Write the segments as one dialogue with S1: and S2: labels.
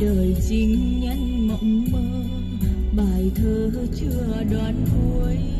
S1: đời dính nhân mộng mơ bài thơ chưa đoán cuối.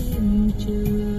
S1: Em.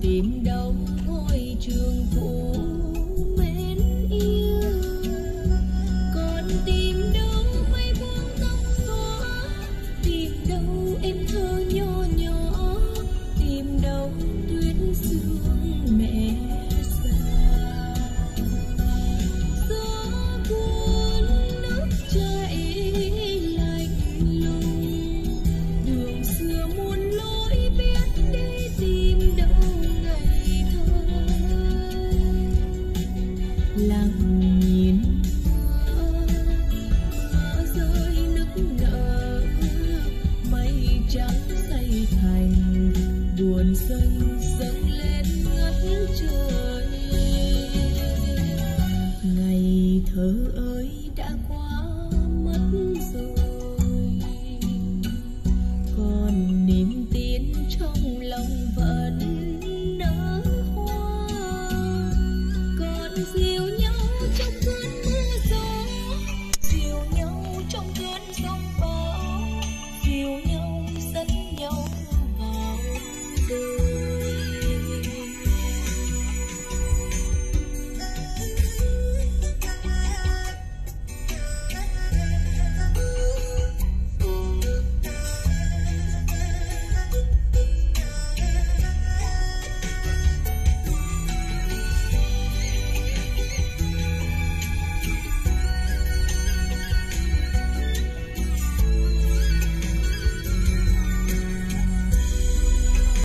S1: Tìm đâu.